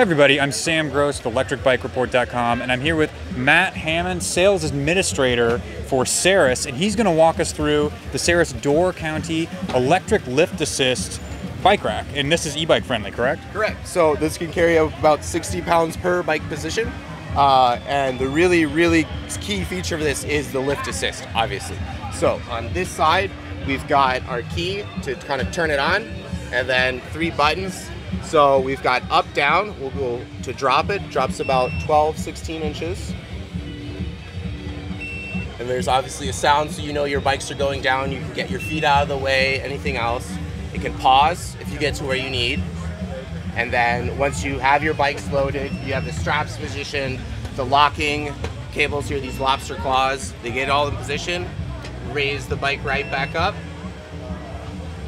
Everybody, I'm Sam Gross with ElectricBikeReport.com, and I'm here with Matt Hammond, Sales Administrator for Saris, and he's going to walk us through the Saris Door County Electric Lift Assist bike rack. And this is e-bike friendly, correct? Correct. So this can carry about 60 pounds per bike position. Uh, and the really, really key feature of this is the lift assist, obviously. So on this side, we've got our key to kind of turn it on, and then three buttons so we've got up, down, we'll go to drop it, drops about 12, 16 inches. And there's obviously a sound so you know your bikes are going down, you can get your feet out of the way, anything else. It can pause if you get to where you need. And then once you have your bikes loaded, you have the straps positioned, the locking cables here, these lobster claws, they get all in position, raise the bike right back up,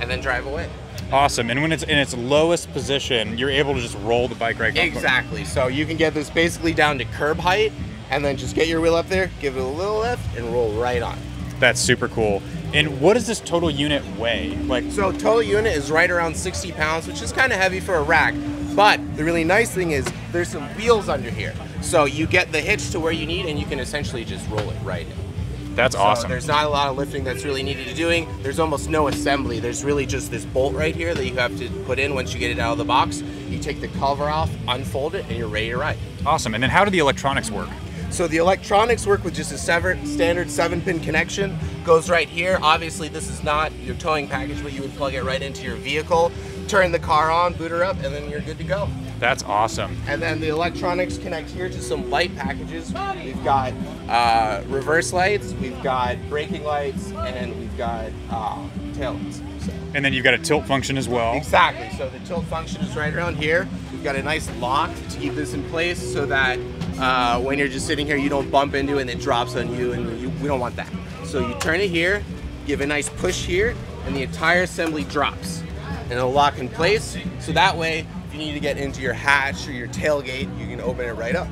and then drive away. Awesome. And when it's in its lowest position, you're able to just roll the bike right Exactly. So you can get this basically down to curb height and then just get your wheel up there, give it a little lift, and roll right on. That's super cool. And what does this total unit weigh? Like So total unit is right around 60 pounds, which is kind of heavy for a rack. But the really nice thing is there's some wheels under here. So you get the hitch to where you need and you can essentially just roll it right in. That's so awesome. There's not a lot of lifting that's really needed to doing. There's almost no assembly. There's really just this bolt right here that you have to put in once you get it out of the box. You take the cover off, unfold it, and you're ready to ride. Awesome. And then how do the electronics work? So the electronics work with just a seven, standard seven pin connection. Goes right here. Obviously this is not your towing package, but you would plug it right into your vehicle, turn the car on, boot her up, and then you're good to go. That's awesome. And then the electronics connect here to some light packages. We've got uh, reverse lights, we've got braking lights, and we've got uh, tail lights. So. And then you've got a tilt function as well. Exactly. So the tilt function is right around here. We've got a nice lock to keep this in place so that uh, when you're just sitting here, you don't bump into it and it drops on you, and you, we don't want that. So you turn it here, give a nice push here, and the entire assembly drops. And it'll lock in place. So that way, if you need to get into your hatch or your tailgate, you can open it right up.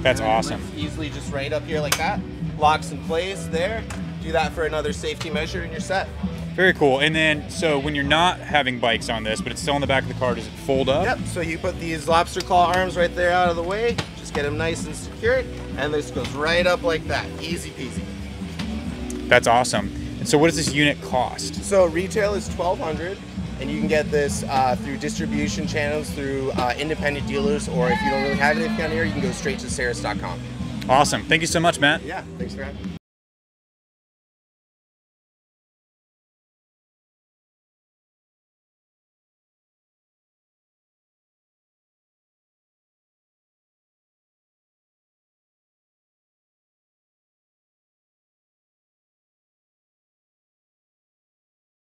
That's awesome. Easily just right up here like that. Locks in place there. Do that for another safety measure and you're set. Very cool. And then, so when you're not having bikes on this, but it's still in the back of the car, does it fold up? Yep. So you put these lobster claw arms right there out of the way. Just get them nice and secured. And this goes right up like that. Easy peasy. That's awesome. And so what does this unit cost? So retail is 1200 and you can get this uh, through distribution channels through uh, independent dealers or if you don't really have anything on here you can go straight to saris.com awesome. Thank you so much matt. Yeah thanks for having me